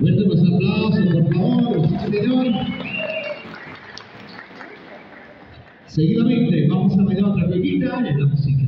Fuerte los aplausos, por favor, sí, señor. Seguidamente vamos a bailar otra pequita en la música.